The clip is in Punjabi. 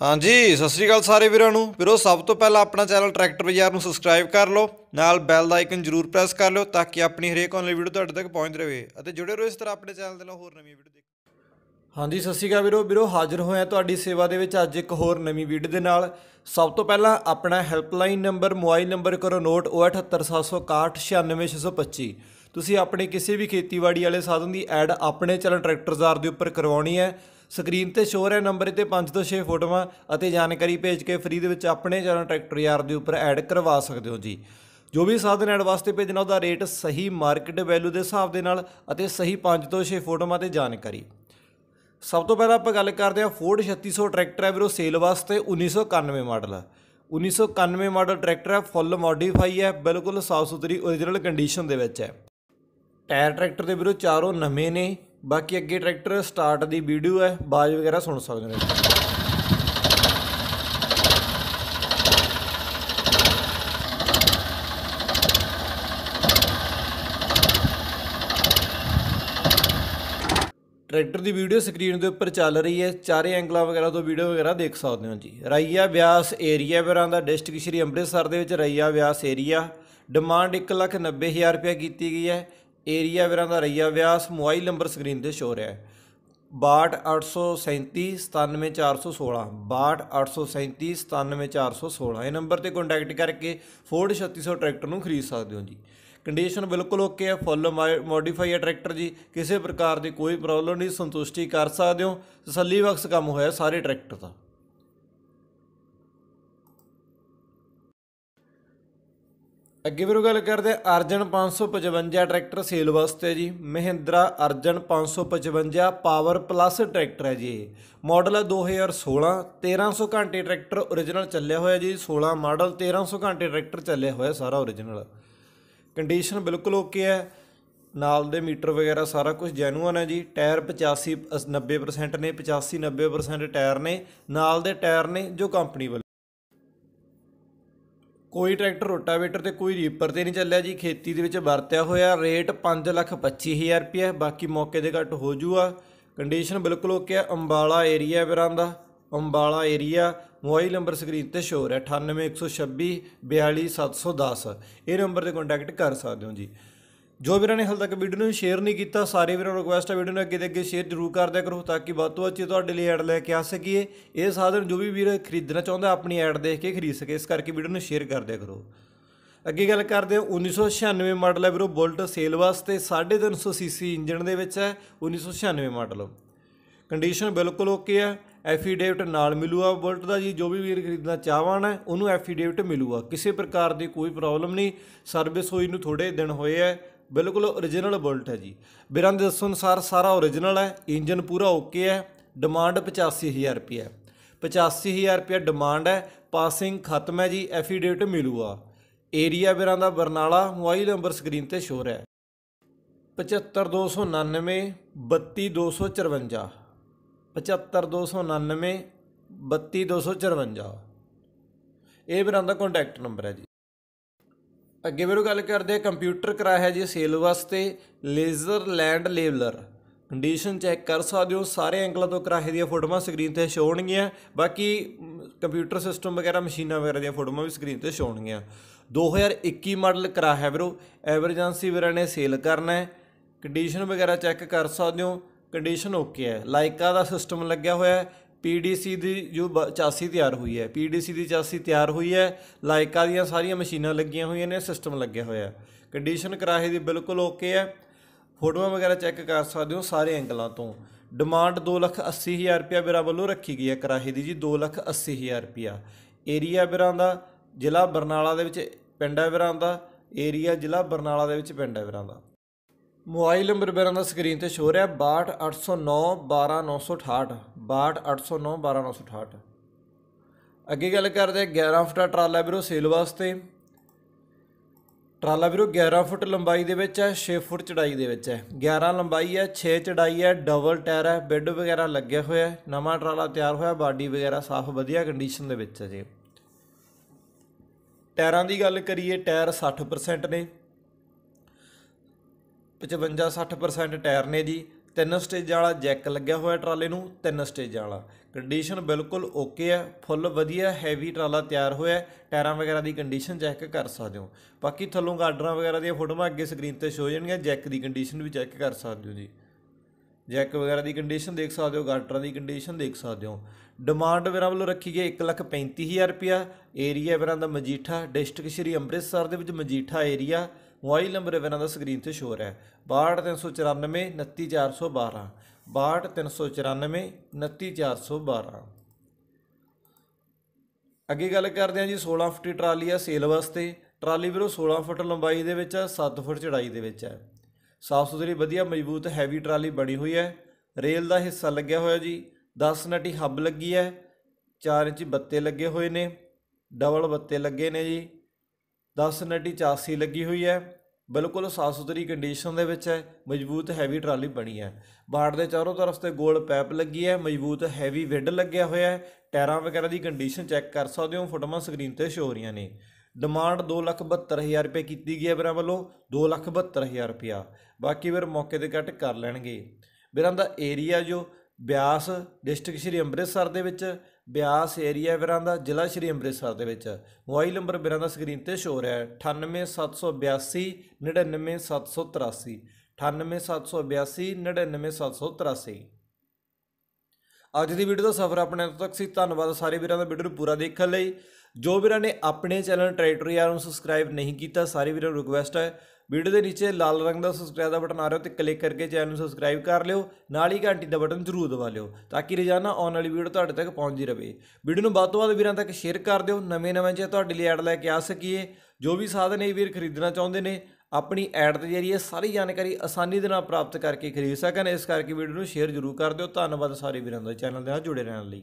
ਹਾਂਜੀ, ਸਤਿ ਸ੍ਰੀ ਅਕਾਲ ਸਾਰੇ ਵੀਰਾਂ ਨੂੰ। ਵੀਰੋ, ਸਭ ਤੋਂ ਪਹਿਲਾਂ ਆਪਣਾ ਚੈਨਲ ਟਰੈਕਟਰ ਬਾਜ਼ਾਰ ਨੂੰ ਸਬਸਕ੍ਰਾਈਬ ਕਰ ਲਓ। ਨਾਲ ਬੈਲ ਦਾ ਆਈਕਨ ਜ਼ਰੂਰ ਪ੍ਰੈਸ ਕਰ ਲਿਓ ਤਾਂ ਕਿ ਆਪਣੀ ਹਰੇਕ ਆਨਲਾਈਨ ਵੀਡੀਓ ਤੁਹਾਡੇ ਤੱਕ ਪਹੁੰਚ ਰਹੇ। ਅਤੇ ਜੁੜੇ ਰਹੋ ਇਸ ਤਰ੍ਹਾਂ ਆਪਣੇ ਚੈਨਲ ਦੇ ਨਾਲ ਹੋਰ ਨਵੀਆਂ ਵੀਡੀਓ ਦੇਖ ਹਾਂਜੀ, ਸਤਿ ਸ਼੍ਰੀ ਅਕਾਲ ਵੀਰੋ। ਵੀਰੋ, ਹਾਜ਼ਰ ਹੋਇਆ ਤੁਹਾਡੀ ਸੇਵਾ ਦੇ ਵਿੱਚ ਅੱਜ ਇੱਕ ਹੋਰ ਨਵੀਂ ਵੀਡੀਓ ਦੇ ਨਾਲ। ਸਭ ਤੋਂ ਪਹਿਲਾਂ ਆਪਣਾ ਹੈਲਪਲਾਈਨ ਨੰਬਰ ਮੋਬਾਈਲ ਨੰਬਰ ਕਰੋ ਨੋਟ 9876696625 ਤੁਸੀਂ ਆਪਣੇ ਕਿਸੇ ਵੀ ਖੇਤੀਬਾੜੀ ਵਾਲੇ ਸਾਧਨ ਦੀ ਐਡ ਆਪਣੇ ਚੈਨਲ ਟਰੈਕਟਰਜ਼ਾਰ ਦੇ ਉੱਪਰ ਕਰਵਾਉਣੀ ਹੈ। ਸਕਰੀਨ ਤੇ ਸ਼ੋਰ ਹੈ ਨੰਬਰ ਤੇ 5 ਤੋਂ 6 ਫੋਟੋਆਂ ਅਤੇ ਜਾਣਕਾਰੀ ਭੇਜ ਕੇ ਫ੍ਰੀ ਦੇ ਵਿੱਚ ਆਪਣੇ ਚੈਨਲ ਟਰੈਕਟਰ ਯਾਰ ਦੇ ਉੱਪਰ ਐਡ ਕਰਵਾ ਸਕਦੇ ਹੋ ਜੀ। ਜੋ ਵੀ ਸਾਧਨ ਐਡ ਵਾਸਤੇ ਭੇਜਣਾ, ਉਹਦਾ ਰੇਟ ਸਹੀ ਮਾਰਕੀਟ ਵੈਲਿਊ ਦੇ ਹਿਸਾਬ ਦੇ ਨਾਲ ਅਤੇ ਸਹੀ 5 ਤੋਂ 6 ਫੋਟੋਆਂ ਤੇ ਜਾਣਕਾਰੀ। ਸਭ ਤੋਂ ਪਹਿਲਾਂ ਆਪਾਂ ਗੱਲ ਕਰਦੇ ਹਾਂ ਫੋਰਡ 3600 ਟਰੈਕਟਰ ਹੈ ਵੀਰੋ ਸੇਲ ਵਾਸਤੇ 1991 ਮਾਡਲ। 1991 ਮਾਡਲ ਟਰੈਕਟਰ ਹੈ ਫੁੱਲ ਮੋਡੀਫਾਈ ਹੈ, ਬਿਲਕੁਲ ਸਾਫ਼ ਸੁਥਰੀ ਓਰੀਜਨਲ ਕੰਡੀਸ਼ਨ ਦੇ ਵਿੱਚ ਹੈ। ਟਾਇਰ ਟਰੈਕਟਰ ਦੇ ਵੀਰੋ ਚਾਰੋਂ ਨਵੇਂ ਨੇ, ਬਾਕੀ ਅੱਗੇ ਟਰੈਕਟਰ ਸਟਾਰਟ ਦੀ ਵੀਡੀਓ ਹੈ, ਬਾਜ ਵਗੈਰਾ ਸੁਣ ਸਕਦੇ ਨੇ। ਟਰੈਕਟਰ ਦੀ ਵੀਡੀਓ ਸਕਰੀਨ ਦੇ ਉੱਪਰ ਚੱਲ ਰਹੀ ਹੈ, ਚਾਰੇ ਐਂਗਲਾਂ ਵਗੈਰਾ ਤੋਂ ਵੀਡੀਓ ਵਗੈਰਾ ਦੇਖ ਸਕਦੇ ਹੋ ਜੀ। ਰਈਆ ਵਿਆਸ ਏਰੀਆ ਵੀਰਾਂ ਦਾ ਡਿਸਟ੍ਰਿਕਟ ਸ਼੍ਰੀ ਅੰਮ੍ਰਿਤਸਰ ਦੇ ਵਿੱਚ ਰਈਆ ਵਿਆਸ ਏਰੀਆ। ਡਿਮਾਂਡ 190000 ਰੁਪਏ ਕੀਤੀ ਗਈ ਹੈ ਏਰੀਆ ਵੀਰਾਂ ਦਾ Rayya Beas mobile number screen ਤੇ ਸ਼ੋ ਰਿਹਾ ਹੈ। 62837 97416 62837 97416 ਇਹ ਨੰਬਰ ਤੇ ਕੰਟੈਕਟ ਕਰਕੇ ਫੋਰਡ 3600 ਟਰੈਕਟਰ ਨੂੰ ਖਰੀਦ ਸਕਦੇ ਹੋ ਜੀ। ਕੰਡੀਸ਼ਨ ਬਿਲਕੁਲ ਓਕੇ ਹੈ ਫੁੱਲ ਮੋਡੀਫਾਈ ਹੈ ਟਰੈਕਟਰ ਜੀ। ਕਿਸੇ ਪ੍ਰਕਾਰ ਦੀ ਕੋਈ ਪ੍ਰੋਬਲਮ ਨਹੀਂ, ਸੰਤੁਸ਼ਟੀ ਕਰ ਸਕਦੇ ਹੋ। ਤਸੱਲੀ ਬਖਸ਼ ਕੰਮ ਹੋਇਆ ਸਾਰੇ ਟਰੈਕਟਰ ਦਾ। ਅੱਗੇ ਵੀਰੋ ਗੱਲ ਕਰਦੇ ਆ ਅਰਜਨ 555 ਟਰੈਕਟਰ ਸੇਲ ਵਾਸਤੇ ਜੀ। Mahindra Arjun 555 power plus tractor ਹੈ ਜੀ ਇਹ। ਮਾਡਲ ਹੈ 2016 1300 ਘੰਟੇ ਟਰੈਕਟਰ origignal ਚੱਲਿਆ ਹੋਇਆ ਜੀ। 16 ਮਾਡਲ 1300 ਘੰਟੇ ਟਰੈਕਟਰ ਚੱਲਿਆ ਹੋਇਆ ਸਾਰਾ origignal ਕੰਡੀਸ਼ਨ ਬਿਲਕੁਲ ਓਕੇ ਹੈ। ਨਾਲ ਦੇ ਮੀਟਰ ਵਗੈਰਾ ਸਾਰਾ ਕੁਝ ਜੈਨੂਅਨ ਹੈ ਜੀ। ਟਾਇਰ 85 90% ਨੇ 85 90% ਟਾਇਰ ਨੇ। ਨਾਲ ਦੇ ਟਾਇਰ ਨੇ ਜੋ ਕੰਪਨੀ ਵੱਲੋਂ। ਕੋਈ ਟਰੈਕਟਰ ਰੋਟਾਵੇਟਰ ਤੇ ਕੋਈ ਰੀਪਰ ਤੇ ਨਹੀਂ ਚੱਲਿਆ ਜੀ। ਖੇਤੀ ਦੇ ਵਿੱਚ ਵਰਤਿਆ ਹੋਇਆ ਰੇਟ 525000 ਰੁਪਏ ਬਾਕੀ ਮੌਕੇ ਦੇ ਘੱਟ ਹੋ ਜੂਗਾ ਕੰਡੀਸ਼ਨ ਬਿਲਕੁਲ ਓਕੇ ਆ। ਅੰਬਾਲਾ ਏਰੀਆ ਵੀਰਾਂ ਦਾ। Ambala area. Mobile number screen ਤੇ ਸ਼ੋਰ ਹੈ। 98126 42710 ਇਹ ਨੰਬਰ ਤੇ ਕੰਟੈਕਟ ਕਰ ਸਕਦੇ ਹੋ ਜੀ। ਜੋ ਵੀਰਾਂ ਨੇ ਹਾਲ ਤੱਕ ਵੀਡੀਓ ਨੂੰ ਸ਼ੇਅਰ ਨਹੀਂ ਕੀਤਾ, ਸਾਰੇ ਵੀਰਾਂ ਨੂੰ ਰਿਕੁਐਸਟ ਹੈ ਵੀਡੀਓ ਨੂੰ ਅੱਗੇ ਦੇ ਅੱਗੇ ਸ਼ੇਅਰ ਜ਼ਰੂਰ ਕਰ ਦਿਆ ਕਰੋ ਤਾਂ ਕਿ ਵੱਧ ਤੋਂ ਵੱਧ ਤੁਹਾਡੇ ਲਈ ਐਡ ਲੈ ਕੇ ਆ ਸਕੀਏ। ਇਹ ਸਾਧਨ ਜੋ ਵੀ ਵੀਰ ਖਰੀਦਣਾ ਚਾਹੁੰਦਾ, ਆਪਣੀ ਐਡ ਦੇਖ ਕੇ ਖਰੀਦ ਸਕੇ। ਇਸ ਕਰਕੇ ਵੀਡੀਓ ਨੂੰ ਸ਼ੇਅਰ ਕਰ ਦਿਆ ਕਰੋ। ਅੱਗੇ ਗੱਲ ਕਰਦੇ ਹਾਂ 1996 ਮਾਡਲ ਹੈ ਵੀਰੋ, ਬੁਲਟ ਸੇਲ ਵਾਸਤੇ 350 ਸੀਸੀ ਇੰਜਨ ਦੇ ਵਿੱਚ ਹੈ 1996 ਮਾਡਲ ਕੰਡੀਸ਼ਨ ਬਿਲਕੁਲ ਓਕੇ ਹੈ ਐਫੀਡੇਵਿਟ ਨਾਲ ਮਿਲੂਗਾ ਬੁਲਟ ਦਾ ਜੀ, ਜੋ ਵੀ ਵੀਰ ਖਰੀਦਣਾ ਚਾਹਵਾਨ ਹੈ ਉਹਨੂੰ ਐਫੀਡੇਵਿਟ ਮਿਲੂਗਾ। ਕਿਸੇ ਪ੍ਰਕਾਰ ਦੀ ਕੋਈ ਪ੍ਰੋਬਲਮ ਨਹੀਂ ਸਰਵਿਸ ਹੋਈ ਨੂੰ ਥੋੜੇ ਦਿਨ ਹੋਏ ਹੈ ਬਿਲਕੁਲ origignal ਬੁਲਟ ਹੈ ਜੀ। ਬਿਰਾਂ ਦੇ ਦੱਸੋ ਅਨੁਸਾਰ ਸਾਰਾ origignal ਹੈ ਇੰਜਨ ਪੂਰਾ ਓਕੇ ਹੈ ਡਿਮਾਂਡ 85000 ਰੁਪਏ ਹੈ। 85000 ਰੁਪਏ ਡਿਮਾਂਡ ਹੈ ਪਾਸਿੰਗ ਖਤਮ ਹੈ ਜੀ ਐਫੀਡੇਵਿਟ ਮਿਲੂਗਾ। ਏਰੀਆ ਬਿਰਾਂ ਦਾ ਬਰਨਾਲਾ ਮੋਬਾਈਲ ਨੰਬਰ ਸਕਰੀਨ ਤੇ ਸ਼ੋਰ ਹੈ। 75299 32254 75299 32254 ਇਹ ਵੀਰਾਂ ਦਾ ਕੰਟੈਕਟ ਨੰਬਰ ਹੈ ਜੀ। ਅੱਗੇ ਵੀਰੋ ਗੱਲ ਕਰਦੇ ਆ, ਕੰਪਿਊਟਰ ਕਰਾਇਆ ਹੈ ਜੀ ਸੇਲ ਵਾਸਤੇ, ਲੇਜ਼ਰ, ਲੈਂਡ ਲੇਬਲਰ। ਕੰਡੀਸ਼ਨ ਚੈੱਕ ਕਰ ਸਕਦੇ ਹੋ, ਸਾਰੇ ਐਂਗਲਾਂ ਤੋਂ ਕਰਾਹੇ ਦੀਆਂ ਫੋਟੋਆਂ ਸਕਰੀਨ ਤੇ ਸ਼ੋ ਹੋਣਗੀਆਂ ਬਾਕੀ ਕੰਪਿਊਟਰ ਸਿਸਟਮ ਵਗੈਰਾ, ਮਸ਼ੀਨਾਂ ਵਗੈਰਾ ਦੀਆਂ ਫੋਟੋਆਂ ਵੀ ਸਕਰੀਨ ਤੇ ਸ਼ੋ ਹੋਣਗੀਆਂ 2021 ਮਾਡਲ ਕਰਾਇਆ ਵੀਰੋ ਐਮਰਜੈਂਸੀ ਵੀਰਾਂ ਨੇ ਸੇਲ ਕਰਨਾ ਹੈ। ਕੰਡੀਸ਼ਨ ਵਗੈਰਾ ਚੈੱਕ ਕਰ ਸਕਦੇ ਹੋ, ਕੰਡੀਸ਼ਨ ਓਕੇ ਹੈ। ਲਾਈਕਾ ਦਾ ਸਿਸਟਮ ਲੱਗਿਆ ਹੋਇਆ ਹੈ ਪੀਡੀਸੀ ਦੀ ਜੋ ਚਾਸੀ ਤਿਆਰ ਹੋਈ ਹੈ। ਪੀਡੀਸੀ ਦੀ ਚਾਸੀ ਤਿਆਰ ਹੋਈ ਹੈ। ਲਾਈਕਾ ਦੀਆਂ ਸਾਰੀਆਂ ਮਸ਼ੀਨਾਂ ਲੱਗੀਆਂ ਹੋਈਆਂ ਨੇ, ਸਿਸਟਮ ਲੱਗਿਆ ਹੋਇਆ ਕੰਡੀਸ਼ਨ ਕਰਾਹੇ ਦੀ ਬਿਲਕੁਲ ਓਕੇ ਹੈ। ਫੋਟੋਆਂ ਵਗੈਰਾ ਚੈੱਕ ਕਰ ਸਕਦੇ ਹੋ ਸਾਰੇ ਐਂਗਲਾਂ ਤੋਂ। ਡਿਮਾਂਡ 280000 ਰੁਪਿਆ ਵੀਰਾ ਵੱਲੋਂ ਰੱਖੀ ਗਈ ਹੈ ਕਰਾਹੇ ਦੀ ਜੀ 280000 ਰੁਪਿਆ ਏਰੀਆ ਬਿਰਾਂ ਦਾ ਜ਼ਿਲ੍ਹਾ ਬਰਨਾਲਾ ਦੇ ਵਿੱਚ ਪਿੰਡ ਹੈ ਬਿਰਾਂ ਦਾ। ਏਰੀਆ ਜ਼ਿਲ੍ਹਾ ਬਰਨਾਲਾ ਦੇ ਵਿੱਚ ਪਿੰਡ ਹੈ ਬਿਰਾਂ ਦਾ। ਮੋਬਾਈਲ ਨੰਬਰ ਵੀਰਾਂ ਦਾ ਸਕਰੀਨ ਤੇ ਸ਼ੋ ਰਿਹਾ 62809 12968 62809 12968 ਅੱਗੇ ਗੱਲ ਕਰਦੇ 11 ਫੁੱਟਾ ਟਰਾਲਾ ਵੀਰੋ ਸੇਲ ਵਾਸਤੇ। ਟਰਾਲਾ ਵੀਰੋ 11 ਫੁੱਟ ਲੰਬਾਈ ਦੇ ਵਿੱਚ ਹੈ 6 ਫੁੱਟ ਚੜਾਈ ਦੇ ਵਿੱਚ ਹੈ। 11 ਲੰਬਾਈ ਹੈ 6 ਚੜਾਈ ਹੈ ਡਬਲ ਟਾਇਰ ਹੈ ਬੈੱਡ ਵਗੈਰਾ ਲੱਗਿਆ ਹੋਇਆ ਹੈ, ਨਵਾਂ ਟਰਾਲਾ ਤਿਆਰ ਹੋਇਆ, ਬਾਡੀ ਵਗੈਰਾ ਸਾਫ਼ ਵਧੀਆ ਕੰਡੀਸ਼ਨ ਦੇ ਵਿੱਚ ਹੈ ਜੀ। ਟਾਇਰਾਂ ਦੀ ਗੱਲ ਕਰੀਏ, ਟਾਇਰ 60% ਨੇ। 55 60% ਟਾਇਰ ਨੇ ਜੀ। ਤਿੰਨ ਸਟੇਜਾਂ ਵਾਲਾ ਜੈਕ ਲੱਗਿਆ ਹੋਇਆ ਟਰਾਲੇ ਨੂੰ, ਤਿੰਨ ਸਟੇਜਾਂ ਵਾਲਾ। ਕੰਡੀਸ਼ਨ ਬਿਲਕੁਲ ਓਕੇ ਹੈ ਫੁੱਲ ਵਧੀਆ ਹੈਵੀ ਟਰਾਲਾ ਤਿਆਰ ਹੋਇਆ ਟਾਇਰਾਂ ਵਗੈਰਾ ਦੀ ਕੰਡੀਸ਼ਨ ਚੈੱਕ ਕਰ ਸਕਦੇ ਹੋ। ਬਾਕੀ ਥੱਲੋਂ ਗਾਰਡਰਾਂ ਵਗੈਰਾ ਦੀਆਂ ਫੋਟੋਆਂ ਅੱਗੇ ਸਕਰੀਨ ਤੇ ਸ਼ੋ ਜਾਣਗੀਆਂ, ਜੈਕ ਦੀ ਕੰਡੀਸ਼ਨ ਵੀ ਚੈੱਕ ਕਰ ਸਕਦੇ ਹੋ ਜੀ। ਜੈਕ ਵਗੈਰਾ ਦੀ ਕੰਡੀਸ਼ਨ ਦੇਖ ਸਕਦੇ ਹੋ, ਗਾਰਡਰਾਂ ਦੀ ਕੰਡੀਸ਼ਨ ਦੇਖ ਸਕਦੇ ਹੋ। ਡਿਮਾਂਡ ਵੀਰਾਂ ਵੱਲੋਂ ਰੱਖੀ ਗਈ 135000 ਰੁਪਿਆ ਏਰੀਆ ਵੀਰਾਂ ਦਾ ਮਜੀਠਾ ਡਿਸਟ੍ਰਿਕਟ ਸ਼੍ਰੀ ਅੰਮ੍ਰਿਤਸਰ ਦੇ ਵਿੱਚ ਮਜੀਠਾ ਏਰੀਆ ਮੋਬਾਈਲ ਨੰਬਰ ਇਹਨਾਂ ਦਾ ਸਕਰੀਨ ਤੇ ਸ਼ੋਰ ਹੈ। 62394 29412 62394 29412 ਅੱਗੇ ਗੱਲ ਕਰਦੇ ਹਾਂ ਜੀ 16 ਫੁੱਟ ਟਰਾਲੀ ਆ ਸੇਲ ਵਾਸਤੇ। ਟਰਾਲੀ ਵੀਰੋ 16 ਫੁੱਟ ਲੰਬਾਈ ਦੇ ਵਿੱਚ ਆ 7 ਫੁੱਟ ਚੜਾਈ ਦੇ ਵਿੱਚ ਹੈ ਸਾਫ਼ ਸੁਥਰੀ, ਵਧੀਆ, ਮਜ਼ਬੂਤ ਹੈਵੀ ਟਰਾਲੀ ਬਣੀ ਹੋਈ ਹੈ। ਰੇਲ ਦਾ ਹਿੱਸਾ ਲੱਗਿਆ ਹੋਇਆ ਜੀ। 10 ਨਟੀ ਹੱਬ ਲੱਗੀ ਹੈ। 4 ਇੰਚ ਬੱਤੇ ਲੱਗੇ ਹੋਏ ਨੇ। ਡਬਲ ਬੱਤੇ ਲੱਗੇ ਨੇ ਜੀ। 10 ਨਟੀ ਚਾਸੀ ਲੱਗੀ ਹੋਈ ਹੈ। ਬਿਲਕੁਲ ਸਾਫ਼ ਸੁਥਰੀ ਕੰਡੀਸ਼ਨ ਦੇ ਵਿੱਚ ਹੈ। ਮਜ਼ਬੂਤ ਹੈਵੀ ਟਰਾਲੀ ਬਣੀ ਹੈ। ਬਾੜ ਦੇ ਚਾਰੋਂ ਤਰਫ ਤੇ ਗੋਲ ਪੈਪ ਲੱਗੀ ਹੈ। ਮਜ਼ਬੂਤ ਹੈਵੀ ਵਿੱਡ ਲੱਗਿਆ ਹੋਇਆ ਹੈ। ਟਾਇਰਾਂ ਵਗੈਰਾ ਦੀ ਕੰਡੀਸ਼ਨ ਚੈੱਕ ਕਰ ਸਕਦੇ ਹੋ। ਫੋਟੋਆਂ ਸਕਰੀਨ ਤੇ ਸ਼ੋ ਹੋ ਰਹੀਆਂ ਨੇ। ਡਿਮਾਂਡ 272000 ਰੁਪਏ ਕੀਤੀ ਗਈ ਹੈ ਵੀਰਾਂ ਵੱਲੋਂ। 272000 ਰੁਪਿਆ ਬਾਕੀ ਵੀਰ ਮੌਕੇ ਤੇ ਕੱਟ ਕਰ ਲੈਣਗੇ। ਵੀਰਾਂ ਦਾ ਏਰੀਆ ਜੋ ਬਿਆਸ ਡਿਸਟ੍ਰਿਕਟ ਸ਼੍ਰੀ ਅੰਮ੍ਰਿਤਸਰ ਦੇ ਵਿੱਚ ਬਿਆਸ ਏਰੀਆ ਵੀਰਾਂ ਦਾ, ਜ਼ਿਲ੍ਹਾ ਸ਼੍ਰੀ ਅੰਮ੍ਰਿਤਸਰ ਦੇ ਵਿੱਚ। ਮੋਬਾਈਲ ਨੰਬਰ ਬਿਰਾਂ ਦਾ ਸਕਰੀਨ ਤੇ ਸ਼ੋ ਰਿਹਾ ਹੈ। 98782 99783 98782 99783 ਅੱਜ ਦੀ ਵੀਡੀਓ ਦਾ ਸਫ਼ਰ ਆਪਣੇ ਤੋਂ ਤੱਕ ਸੀ। ਧੰਨਵਾਦ ਸਾਰੇ ਵੀਰਾਂ ਦਾ ਵੀਡੀਓ ਨੂੰ ਪੂਰਾ ਦੇਖਣ ਲਈ। ਜੋ ਵੀਰਾਂ ਨੇ ਆਪਣੇ ਚੈਨਲ ਟ੍ਰੈਕਟਰ ਨੂੰ ਸਬਸਕ੍ਰਾਈਬ ਨਹੀਂ ਕੀਤਾ, ਸਾਰੇ ਵੀਰਾਂ ਨੂੰ ਰਿਕੁਐਸਟ ਹੈ ਵੀਡੀਓ ਦੇ ਨੀਚੇ ਲਾਲ ਰੰਗ ਦਾ ਸਬਸਕ੍ਰਾਈਬ ਦਾ ਬਟਨ ਆ ਰਿਹਾ ਤੇ ਕਲਿੱਕ ਕਰਕੇ ਚੈਨਲ ਨੂੰ ਸਬਸਕ੍ਰਾਈਬ ਕਰ ਲਿਓ। ਨਾਲ ਹੀ ਘੰਟੀ ਦਾ ਬਟਨ ਜ਼ਰੂਰ ਦਬਾ ਲਿਓ ਤਾਂ ਕਿ ਰੋਜ਼ਾਨਾ ਆਉਣ ਵਾਲੀ ਵੀਡੀਓ ਤੁਹਾਡੇ ਤੱਕ ਪਹੁੰਚਦੀ ਰਹੇ। ਵੀਡੀਓ ਨੂੰ ਵੱਧ ਤੋਂ ਵੱਧ ਵੀਰਾਂ ਤੱਕ ਸ਼ੇਅਰ ਕਰ ਦਿਓ। ਨਵੇਂ ਨਵੇਂ ਚ ਤੁਹਾਡੇ ਲਈ ਐਡ ਲੈ ਕੇ ਆ ਸਕੀਏ, ਜੋ ਵੀ ਸਾਧਨ ਇਹ ਵੀਰ ਖਰੀਦਣਾ ਚਾਹੁੰਦੇ ਨੇ, ਆਪਣੀ ਐਡ ਦੇ ਜਰੀਏ ਸਾਰੀ ਜਾਣਕਾਰੀ ਆਸਾਨੀ ਦੇ ਨਾਲ ਪ੍ਰਾਪਤ ਕਰਕੇ ਖਰੀਦ ਸਕਣ। ਇਸ ਕਰਕੇ ਵੀਡੀਓ ਨੂੰ ਸ਼ੇਅਰ ਜ਼ਰੂਰ ਕਰ ਦਿਓ। ਧੰਨਵਾਦ ਸਾਰੇ ਵੀਰਾਂ ਦਾ। ਚੈਨਲ ਦੇ ਨਾਲ ਜੁੜੇ ਰਹਿਣ ਲਈ।